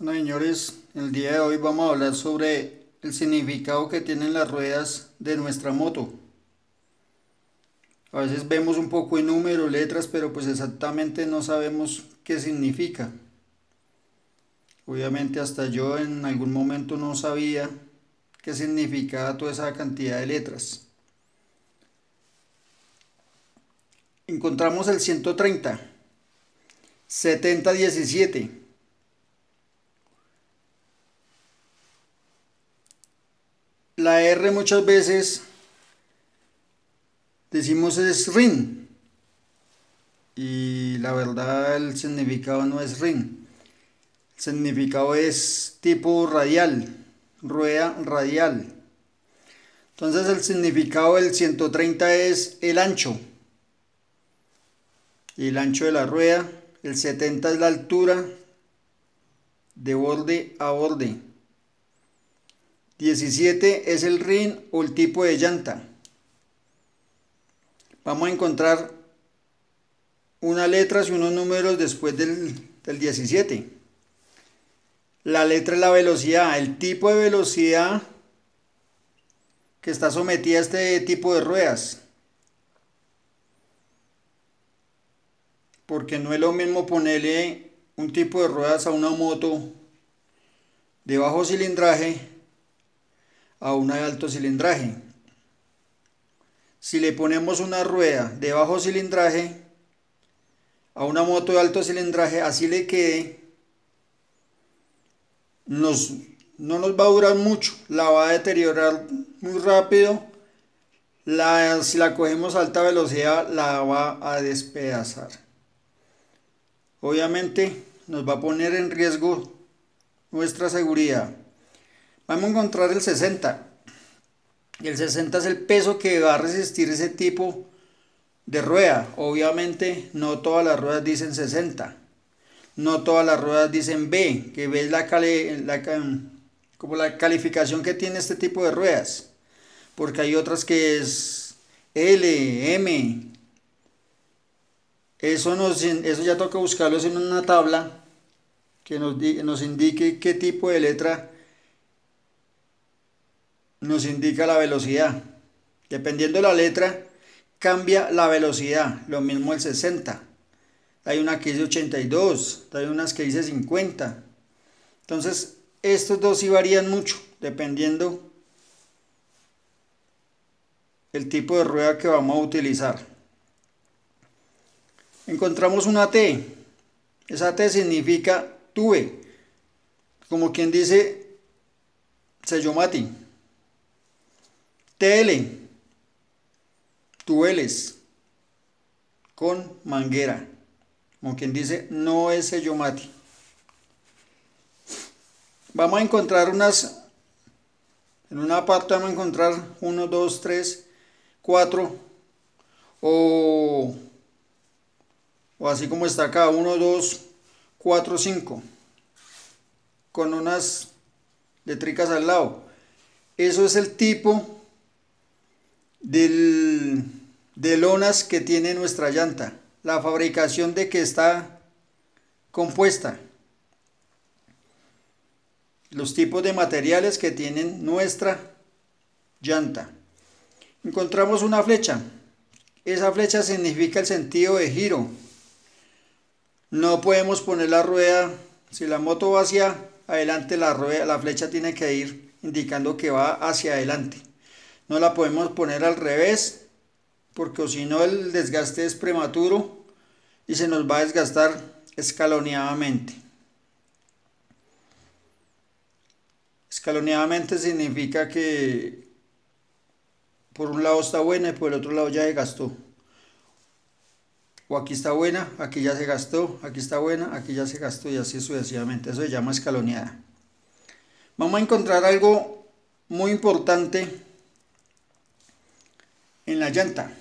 Bueno, señores, el día de hoy vamos a hablar sobre el significado que tienen las ruedas de nuestra moto. A veces vemos un poco de números, letras, pero pues exactamente no sabemos qué significa. Obviamente hasta yo en algún momento no sabía qué significaba toda esa cantidad de letras. Encontramos el 130, 7017. La R muchas veces decimos es rin y la verdad el significado no es rin. El significado es tipo radial, rueda radial. Entonces el significado del 130 es el ancho. Y el ancho de la rueda, el 70 es la altura de borde a borde. 17 es el rin o el tipo de llanta. Vamos a encontrar unas letras y unos números después del, 17. La letra es la velocidad, el tipo de velocidad que está sometida a este tipo de ruedas. Porque no es lo mismo ponerle un tipo de ruedas a una moto de bajo cilindraje a una de alto cilindraje. Si le ponemos una rueda de bajo cilindraje a una moto de alto cilindraje, así le quede, nos, no nos va a durar mucho, la va a deteriorar muy rápido. La, si la cogemos a alta velocidad, la va a despedazar. Obviamente nos va a poner en riesgo nuestra seguridad. Vamos a encontrar el 60. Y el 60 es el peso que va a resistir ese tipo de rueda. Obviamente no todas las ruedas dicen 60. No todas las ruedas dicen B, que B es la, como la calificación que tiene este tipo de ruedas. Porque hay otras que es L, M. Eso, nos, eso ya toca buscarlo en una tabla que nos, nos indique qué tipo de letra nos indica la velocidad. Dependiendo de la letra, cambia la velocidad. Lo mismo el 60. Hay una que dice 82, hay unas que dice 50. Entonces, estos dos sí varían mucho, dependiendo el tipo de rueda que vamos a utilizar. Encontramos una T. Esa T significa tuve. Como quien dice sello TL, tueles con manguera. Como quien dice, no es sello mati. Vamos a encontrar unas, en una parte vamos a encontrar 1, 2, 3, 4 o, o así como está acá, 1, 2, 4, 5 con unas letricas al lado. Eso es el tipo del, de lonas que tiene nuestra llanta, la fabricación de que está compuesta, los tipos de materiales que tienen nuestra llanta. Encontramos una flecha. Esa flecha significa el sentido de giro. No podemos poner la rueda, si la moto va hacia adelante, la, rueda, la flecha tiene que ir indicando que va hacia adelante no la podemos poner al revés porque si no el desgaste es prematuro y se nos va a desgastar escaloneadamente. Escaloneadamente significa que por un lado está buena y por el otro lado ya se gastó. O aquí está buena, aquí ya se gastó, aquí está buena, aquí ya se gastó y así sucesivamente. Eso se llama escaloneada. Vamos a encontrar algo muy importante en la llanta.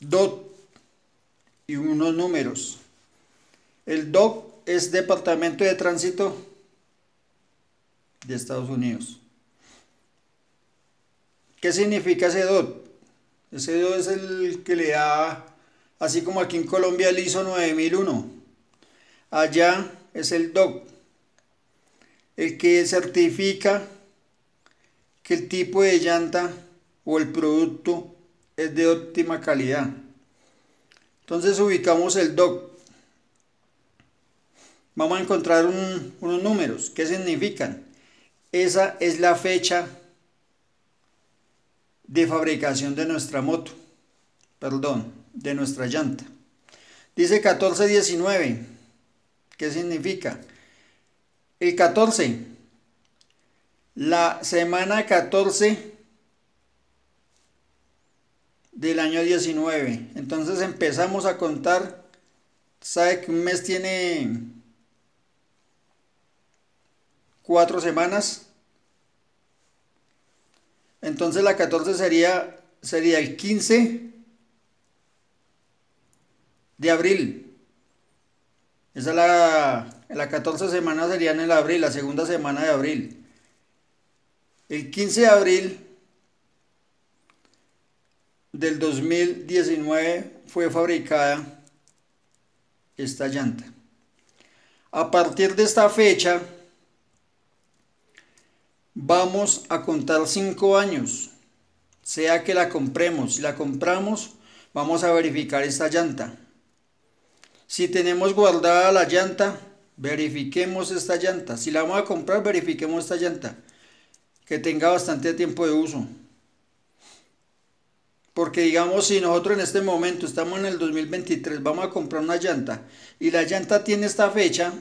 DOT y unos números. El DOT es Departamento de Tránsito de Estados Unidos. ¿Qué significa ese DOT? Ese DOT es el que le da, así como aquí en Colombia el ISO 9001. Allá es el DOC, el que certifica que el tipo de llanta o el producto es de óptima calidad. Entonces ubicamos el DOC. Vamos a encontrar unos números. ¿Qué significan? Esa es la fecha de fabricación de nuestra moto. Perdón, de nuestra llanta. Dice 1419. ¿Qué significa? El 14. La semana 14 del año 19. Entonces empezamos a contar. ¿Sabe que un mes tiene cuatro semanas? Entonces la 14 sería, sería el 15 de abril. Esa es la, la 14 semana sería en el abril, la segunda semana de abril. El 15 de abril del 2019 fue fabricada esta llanta. A partir de esta fecha vamos a contar 5 años, sea que la compremos. Si la compramos, vamos a verificar esta llanta. Si tenemos guardada la llanta, verifiquemos esta llanta. Si la vamos a comprar, verifiquemos esta llanta. Que tenga bastante tiempo de uso. Porque digamos, si nosotros en este momento estamos en el 2023, vamos a comprar una llanta y la llanta tiene esta fecha,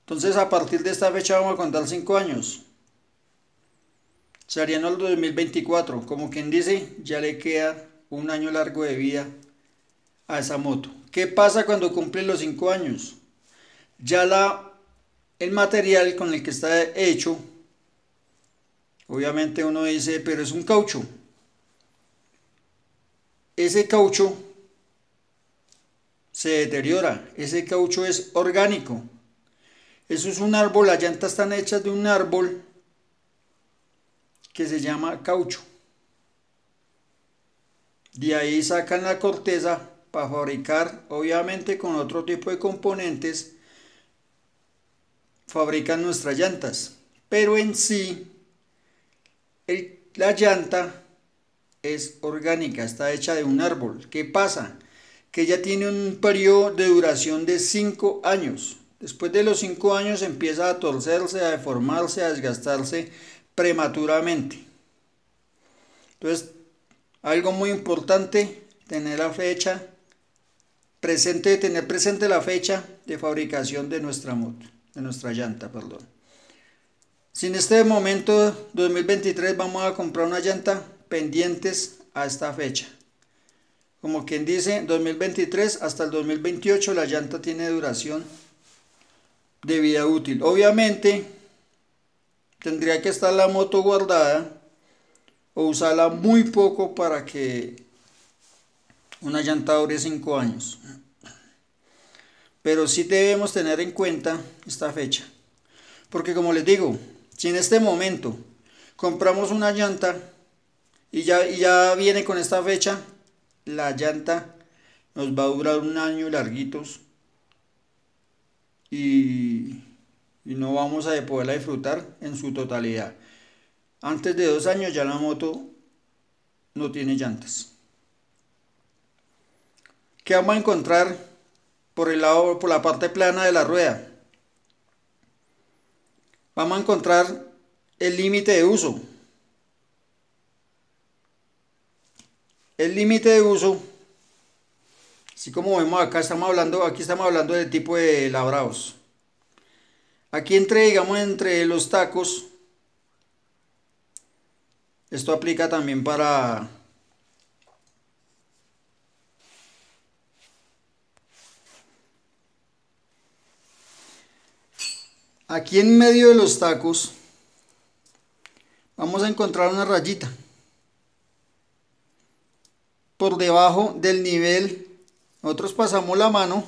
entonces a partir de esta fecha vamos a contar 5 años. Sería en el 2024, como quien dice, ya le queda un año largo de vida a esa moto. ¿Qué pasa cuando cumple los 5 años? Ya la, el material con el que está hecho, obviamente uno dice, pero es un caucho. Ese caucho se deteriora, ese caucho es orgánico. Eso es un árbol, las llantas están hechas de un árbol que se llama caucho. De ahí sacan la corteza para fabricar, obviamente con otro tipo de componentes, fabrican nuestras llantas. Pero en sí, la llanta es orgánica, está hecha de un árbol. ¿Qué pasa? Que ella tiene un periodo de duración de 5 años. Después de los 5 años empieza a torcerse, a deformarse, a desgastarse prematuramente. Entonces, algo muy importante, tener la fecha presente, tener presente la fecha de fabricación de nuestra moto, de nuestra llanta, perdón. Si en este momento 2023 vamos a comprar una llanta pendientes a esta fecha. Como quien dice, 2023 hasta el 2028 la llanta tiene duración de vida útil. Obviamente tendría que estar la moto guardada o usarla muy poco para que una llanta dure 5 años. Pero sí debemos tener en cuenta esta fecha. Porque como les digo, si en este momento compramos una llanta y ya, ya viene con esta fecha, la llanta nos va a durar un año larguitos y, y no vamos a poderla disfrutar en su totalidad. Antes de dos años ya la moto no tiene llantas. ¿Qué vamos a encontrar por el lado, por la parte plana de la rueda? Vamos a encontrar el límite de uso. El límite de uso, así como vemos acá, estamos hablando, aquí estamos hablando del tipo de labrados. Aquí entre, digamos, entre los tacos, esto aplica también para Aquí en medio de los tacos vamos a encontrar una rayita. Por debajo del nivel, nosotros pasamos la mano.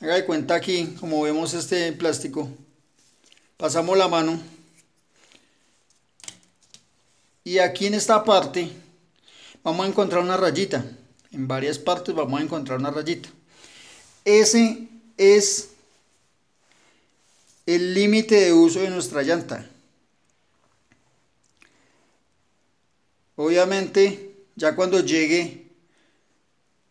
Haga de cuenta aquí, como vemos este plástico. Pasamos la mano. Y aquí en esta parte vamos a encontrar una rayita. En varias partes vamos a encontrar una rayita. ese es el límite de uso de nuestra llanta. Obviamente, ya cuando llegue,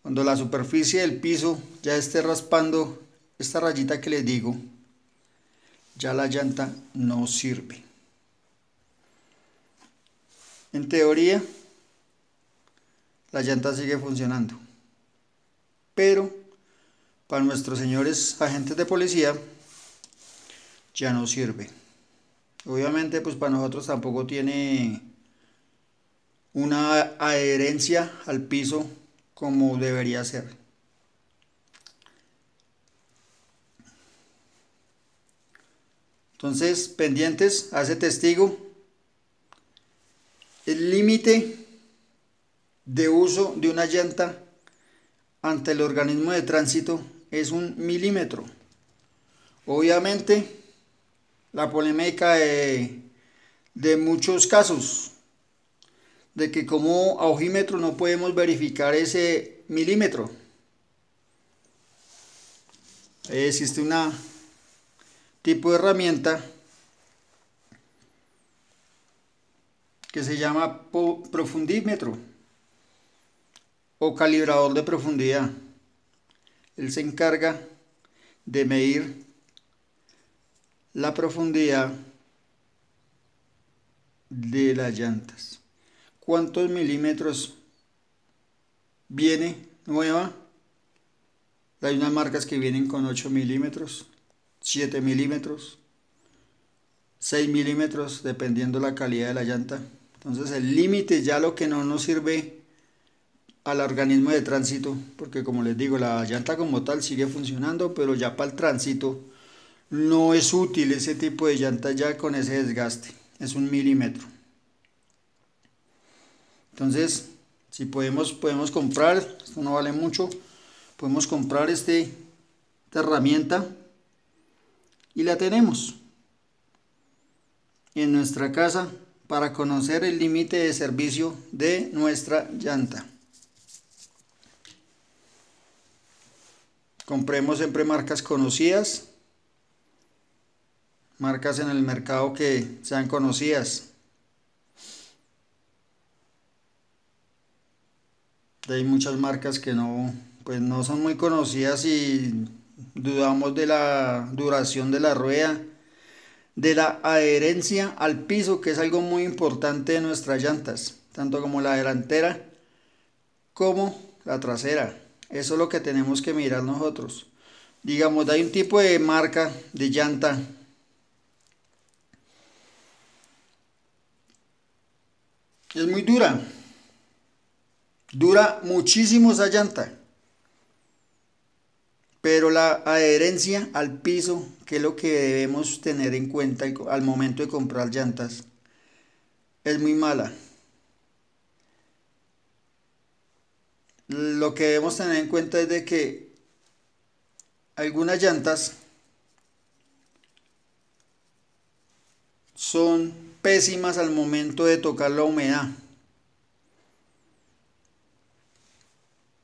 cuando la superficie del piso ya esté raspando esta rayita que les digo, ya la llanta no sirve. En teoría, la llanta sigue funcionando. Pero para nuestros señores agentes de policía ya no sirve. Obviamente, pues para nosotros tampoco tiene una adherencia al piso como debería ser. Entonces, pendientes ese testigo, el límite de uso de una llanta ante el organismo de tránsito es un milímetro. Obviamente, la polémica de, de muchos casos de que como a no podemos verificar ese milímetro. Existe una tipo de herramienta que se llama profundímetro o calibrador de profundidad. Él se encarga de medir la profundidad de las llantas cuántos milímetros viene nueva. Hay unas marcas que vienen con 8 milímetros, 7 milímetros, 6 milímetros, dependiendo la calidad de la llanta. Entonces el límite ya lo que no nos sirve al organismo de tránsito, porque como les digo, la llanta como tal sigue funcionando, pero ya para el tránsito no es útil ese tipo de llanta ya con ese desgaste, es un milímetro. Entonces, si podemos, podemos comprar, esto no vale mucho, podemos comprar este, esta herramienta y la tenemos en nuestra casa para conocer el límite de servicio de nuestra llanta. Compremos siempre marcas conocidas, marcas en el mercado que sean conocidas. hay muchas marcas que no, pues no son muy conocidas y dudamos de la duración de la rueda, de la adherencia al piso, que es algo muy importante de nuestras llantas, tanto como la delantera como la trasera. Eso es lo que tenemos que mirar nosotros. Digamos, hay un tipo de marca de llanta es muy dura Dura muchísimo esa llanta. Pero la adherencia al piso, que es lo que debemos tener en cuenta al momento de comprar llantas, es muy mala. Lo que debemos tener en cuenta es de que algunas llantas son pésimas al momento de tocar la humedad.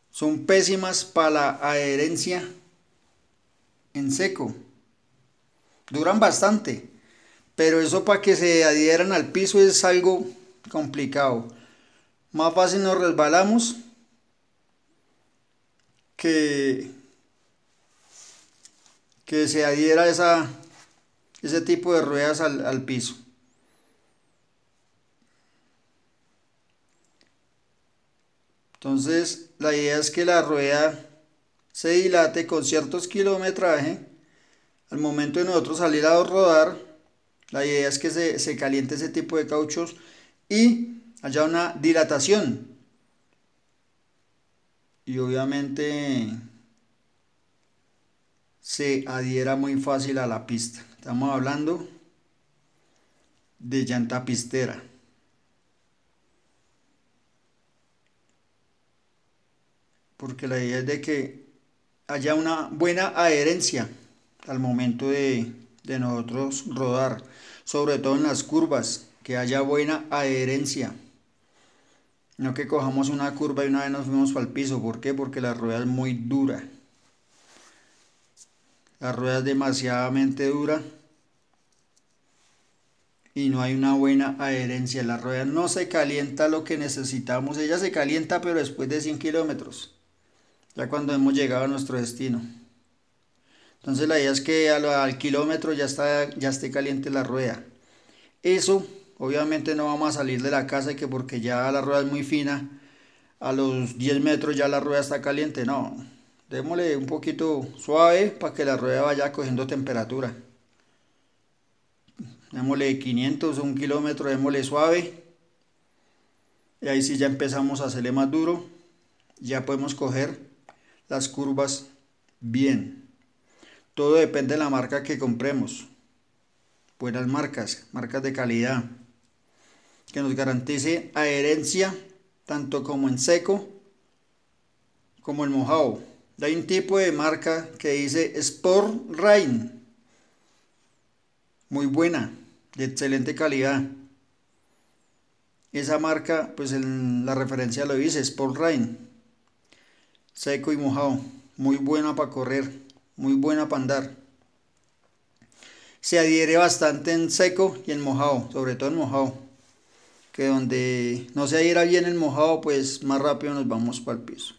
son pésimas para la adherencia en seco. Duran bastante, pero eso para que se adhieran al piso es algo complicado. Más fácil nos resbalamos que, que se adhiera esa, ese tipo de ruedas al, al piso. Entonces, la idea es que la rueda se dilate con ciertos kilometrajes. Al momento de nosotros salir a rodar, la idea es que se, se caliente ese tipo de cauchos y haya una dilatación. Y obviamente se adhiera muy fácil a la pista. Estamos hablando de llanta pistera. Porque la idea es de que haya una buena adherencia al momento de, nosotros rodar, sobre todo en las curvas, que haya buena adherencia. No que cojamos una curva y una vez nos fuimos el piso. ¿Por qué? Porque la rueda es muy dura. La rueda es demasiadamente dura y no hay una buena adherencia. La rueda no se calienta lo que necesitamos. Ella se calienta pero después de 100 kilómetros. Ya cuando hemos llegado a nuestro destino. Entonces la idea es que al, kilómetro ya, está, ya esté caliente la rueda. Eso obviamente no vamos a salir de la casa que porque ya la rueda es muy fina, a los 10 metros ya la rueda está caliente. No, démosle un poquito suave para que la rueda vaya cogiendo temperatura. Démosle 500 o un kilómetro, démosle suave. Y ahí sí ya empezamos a hacerle más duro. Ya podemos coger las curvas bien. Todo depende de la marca que compremos. Buenas marcas, marcas de calidad. Que nos garantice adherencia tanto como en seco como en mojado. Hay un tipo de marca que dice Sport Rain. Muy buena, de excelente calidad. Esa marca, pues en la referencia lo dice, Sport Rain. Seco y mojado. Muy buena para correr muy buena para andar. Se adhiere bastante en seco y en mojado, sobre todo en mojado. Que donde no se adhiera bien en mojado, pues más rápido nos vamos para el piso.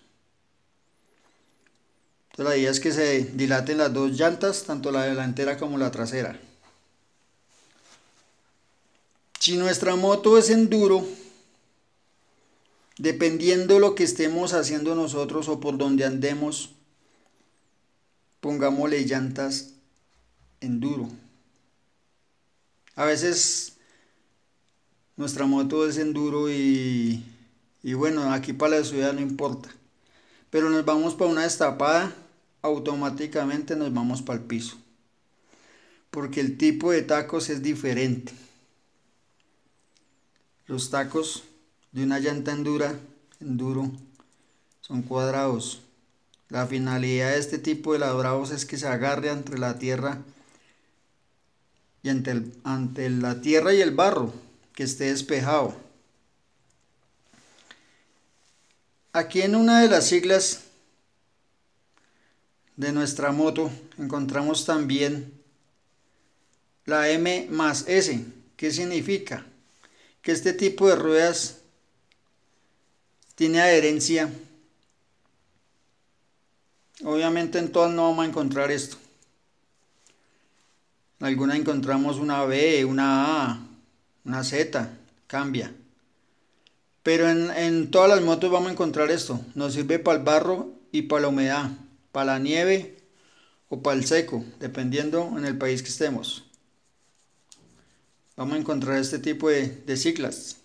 Entonces la idea es que se dilaten las dos llantas, tanto la delantera como la trasera. Si nuestra moto es enduro, dependiendo lo que estemos haciendo nosotros o por donde andemos, pongámosle llantas en duro. A veces nuestra moto es enduro y, y bueno, aquí para la ciudad no importa. Pero nos vamos para una destapada, automáticamente nos vamos para el piso. Porque el tipo de tacos es diferente. Los tacos de una llanta endura, enduro, son cuadrados. La finalidad de este tipo de labrados es que se agarre entre la tierra y ante, ante la tierra y el barro, que esté despejado. Aquí en una de las siglas de nuestra moto encontramos también la M más S. ¿Qué significa? Que este tipo de ruedas tiene adherencia Obviamente en todas no vamos a encontrar esto. En algunas encontramos una B, una A, una Z, cambia. Pero en, en todas las motos vamos a encontrar esto. Nos sirve para el barro y para la humedad, para la nieve o para el seco, dependiendo en el país que estemos. Vamos a encontrar este tipo de, de ciclas.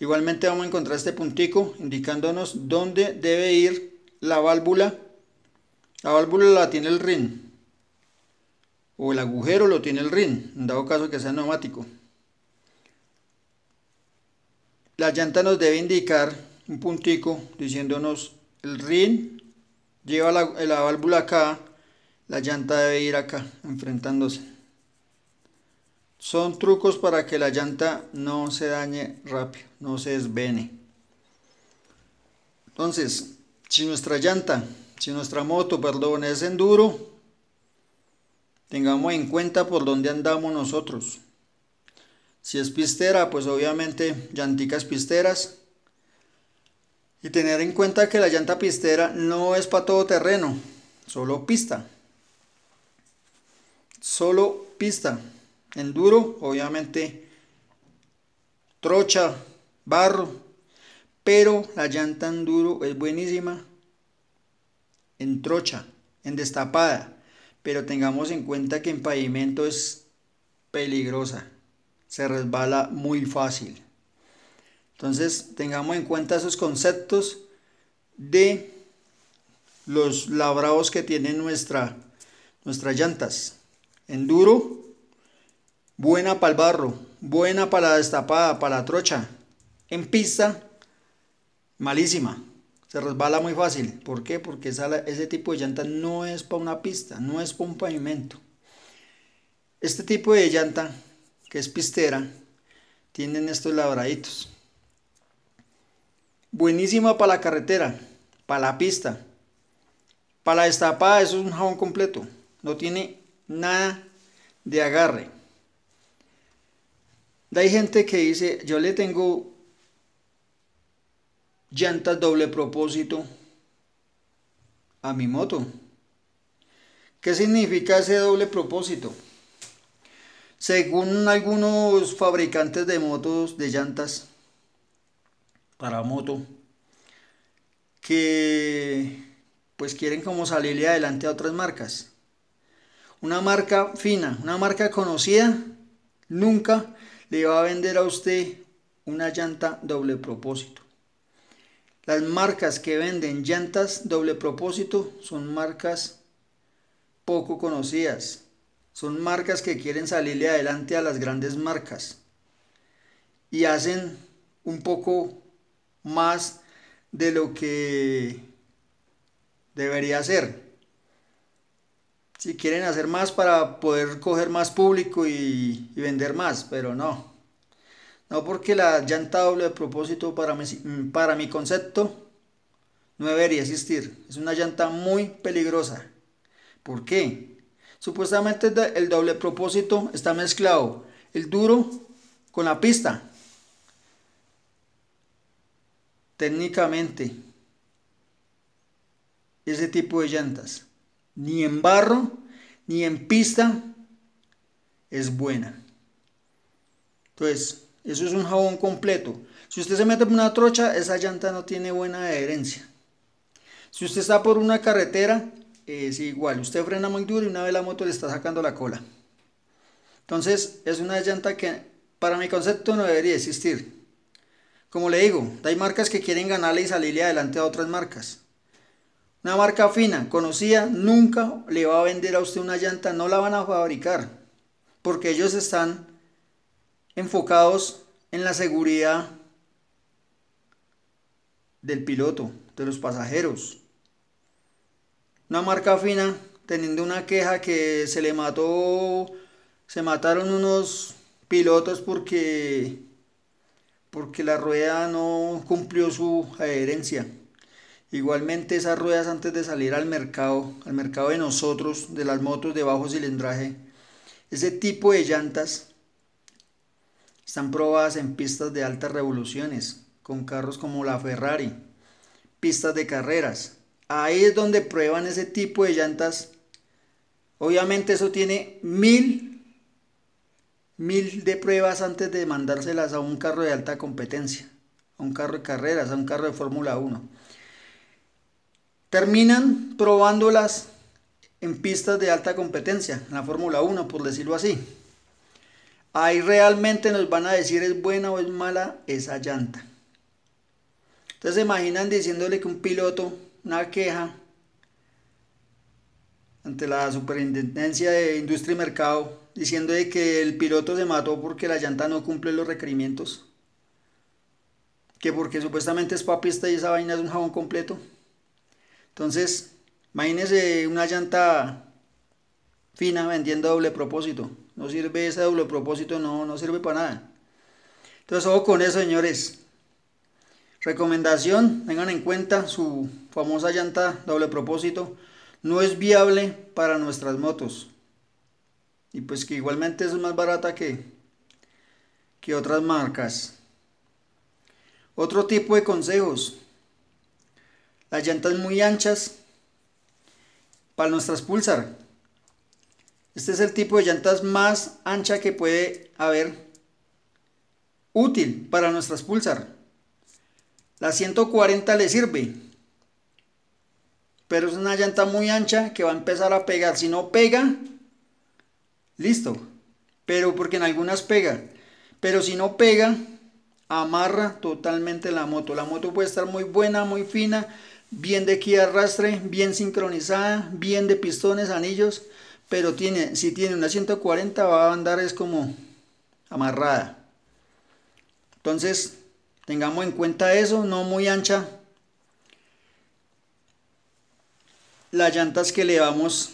Igualmente vamos a encontrar este puntico indicándonos dónde debe ir la válvula la válvula la tiene el rin. O el agujero lo tiene el rin, en dado caso que sea neumático. La llanta nos debe indicar un puntico diciéndonos el rin lleva la, la válvula acá, la llanta debe ir acá, enfrentándose. Son trucos para que la llanta no se dañe rápido, no se desvene. Entonces, si nuestra llanta si nuestra moto, perdón, es enduro, tengamos en cuenta por dónde andamos nosotros. Si es pistera, pues obviamente llanticas pisteras. Y tener en cuenta que la llanta pistera no es para todo terreno, solo pista. Solo pista. Enduro, obviamente, trocha, barro. Pero la llanta enduro es buenísima en trocha, en destapada, pero tengamos en cuenta que en pavimento es peligrosa, se resbala muy fácil. Entonces tengamos en cuenta esos conceptos de los labrados que tienen nuestra, nuestras llantas. Enduro, buena para el barro, buena para la destapada, para la trocha. En pista, malísima se resbala muy fácil. ¿Por qué? Porque ese tipo de llanta no es para una pista, no es para un pavimento. Este tipo de llanta, que es pistera, tienen estos labraditos. Buenísima para la carretera, para la pista. Para la destapada, eso es un jabón completo. no tiene nada de agarre. Hay gente que dice, yo le tengo llantas doble propósito a mi moto. ¿Qué significa ese doble propósito? Según algunos fabricantes de motos de llantas para moto, que pues quieren como salirle adelante a otras marcas. Una marca fina, una marca conocida, nunca le va a vender a usted una llanta doble propósito. Las marcas que venden llantas doble propósito son marcas poco conocidas. Son marcas que quieren salirle adelante a las grandes marcas. Y hacen un poco más de lo que debería ser. Si quieren hacer más para poder coger más público y, vender más, pero no. No porque la llanta doble de propósito para mi, para mi concepto no debería existir. Es una llanta muy peligrosa. ¿Por qué? Supuestamente el doble propósito está mezclado el duro con la pista. Técnicamente, ese tipo de llantas, ni en barro, ni en pista, es buena. Entonces, eso es un jabón completo. Si usted se mete por una trocha, esa llanta no tiene buena adherencia. Si usted está por una carretera, es igual. Usted frena muy duro y una vez la moto le está sacando la cola. Entonces, es una llanta que para mi concepto no debería existir. Como le digo, hay marcas que quieren ganarle y salirle adelante a otras marcas. Una marca fina, conocida, nunca le va a vender a usted una llanta, no la van a fabricar, porque ellos están enfocados en la seguridad del piloto, de los pasajeros. Una marca fina teniendo una queja que se le mató, se mataron unos pilotos porque porque la rueda no cumplió su adherencia. Igualmente esas ruedas antes de salir al mercado, al mercado de nosotros, de las motos de bajo cilindraje, ese tipo de llantas están probadas en pistas de altas revoluciones, con carros como la Ferrari, pistas de carreras. Ahí es donde prueban ese tipo de llantas. Obviamente eso tiene mil, mil de pruebas antes de mandárselas a un carro de alta competencia, a un carro de carreras, a un carro de Fórmula 1. Terminan probándolas en pistas de alta competencia, en la Fórmula 1, por decirlo así. Ahí realmente nos van a decir es buena o es mala esa llanta. Entonces se imaginan diciéndole que un piloto, una queja ante la Superintendencia de Industria y Mercado, diciendo de que el piloto se mató porque la llanta no cumple los requerimientos. Que porque supuestamente es papista y esa vaina es un jabón completo. Entonces, imagínense una llanta fina vendiendo doble propósito. No sirve ese doble propósito, no, no sirve para nada. Entonces, ojo con eso, señores. Recomendación, tengan en cuenta su famosa llanta doble propósito. No es viable para nuestras motos. Y pues que igualmente es más barata que, que otras marcas. Otro tipo de consejos. Las llantas muy anchas para nuestras pulsar este es el tipo de llantas más ancha que puede haber útil para nuestras Pulsar. La 140 le sirve, pero es una llanta muy ancha que va a empezar a pegar. Si no pega, listo, pero porque en algunas pega. Pero si no pega, amarra totalmente la moto. La moto puede estar muy buena, muy fina, bien de aquí arrastre, bien sincronizada, bien de pistones, anillos, pero tiene, si tiene una 140 va a andar es como amarrada. Entonces, tengamos en cuenta eso, no muy ancha. Las llantas que le vamos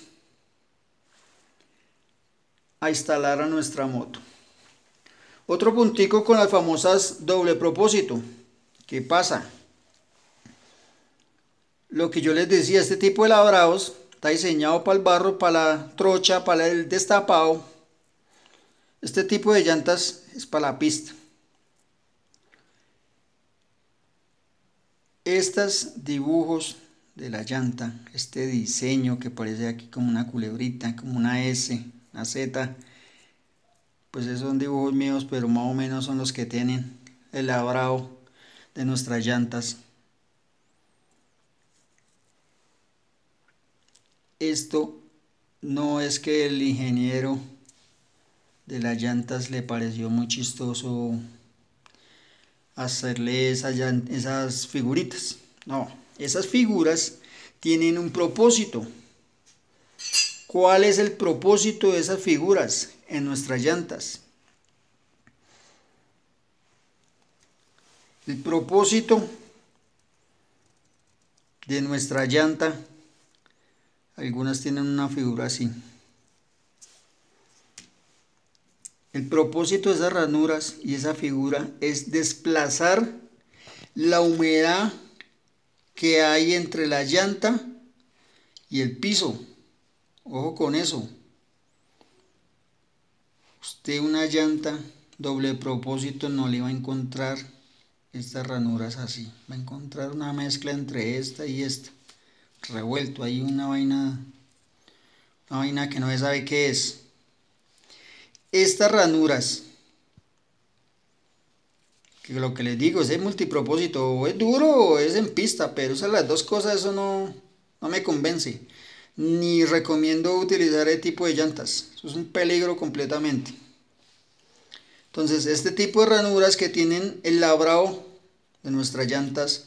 a instalar a nuestra moto. Otro puntico con las famosas doble propósito. ¿Qué pasa? Lo que yo les decía, este tipo de labrados Está diseñado para el barro, para la trocha, para el destapado. Este tipo de llantas es para la pista. Estos dibujos de la llanta, este diseño que parece aquí como una culebrita, como una S, una Z, pues esos son dibujos míos, pero más o menos son los que tienen el labrado de nuestras llantas. Esto no es que el ingeniero de las llantas le pareció muy chistoso hacerle esas, esas figuritas. No, esas figuras tienen un propósito. ¿Cuál es el propósito de esas figuras en nuestras llantas? El propósito de nuestra llanta, algunas tienen una figura así. El propósito de esas ranuras y esa figura es desplazar la humedad que hay entre la llanta y el piso. Ojo con eso. Usted una llanta doble propósito no le va a encontrar estas ranuras así. Va a encontrar una mezcla entre esta y esta. Revuelto, hay una vaina, una vaina que no se sabe qué es. Estas ranuras, que lo que les digo es multipropósito, o es duro o es en pista, pero esas las dos cosas, eso no, no me convence. Ni recomiendo utilizar ese tipo de llantas, eso es un peligro completamente. Entonces, este tipo de ranuras que tienen el labrado de nuestras llantas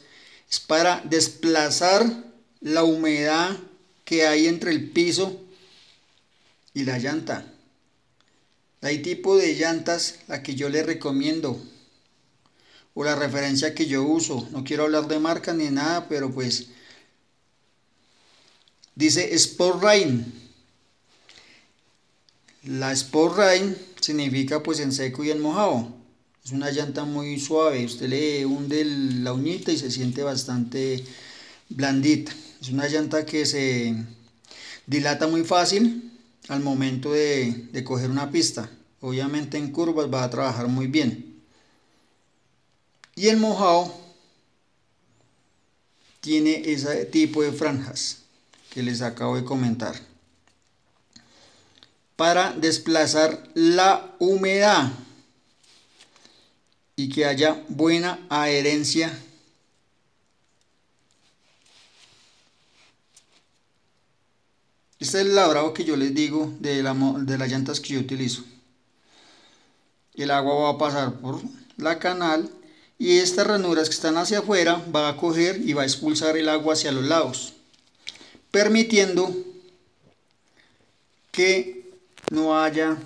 es para desplazar la humedad que hay entre el piso y la llanta. Hay tipo de llantas la que yo les recomiendo o la referencia que yo uso. No quiero hablar de marca ni nada, pero pues dice Sport Rain. La Sport Rain significa pues en seco y en mojado. Es una llanta muy suave, usted le hunde la uñita y se siente bastante blandita. Es una llanta que se dilata muy fácil al momento de, de coger una pista. Obviamente en curvas va a trabajar muy bien. Y el mojado tiene ese tipo de franjas que les acabo de comentar para desplazar la humedad y que haya buena adherencia Este es el labrado que yo les digo de, de las llantas que yo utilizo. El agua va a pasar por la canal y estas ranuras que están hacia afuera va a coger y va a expulsar el agua hacia los lados, permitiendo que no haya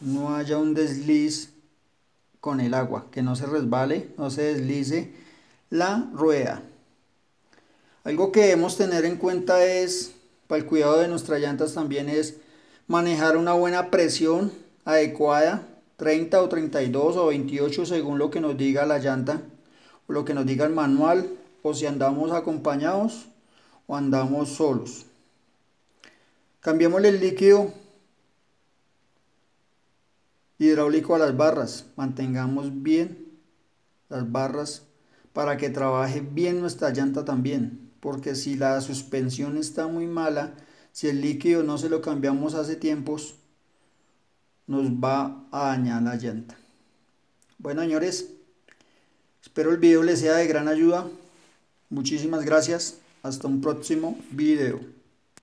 no haya un desliz con el agua, que no se resbale, no se deslice la rueda. Algo que debemos tener en cuenta es, para el cuidado de nuestras llantas también es manejar una buena presión adecuada, 30 o 32 o 28 según lo que nos diga la llanta o lo que nos diga el manual o si andamos acompañados o andamos solos. Cambiamos el líquido hidráulico a las barras. Mantengamos bien las barras para que trabaje bien nuestra llanta también. Porque si la suspensión está muy mala, si el líquido no se lo cambiamos hace tiempos, nos va a dañar la llanta. Bueno, señores, espero el video les sea de gran ayuda. Muchísimas gracias. Hasta un próximo video.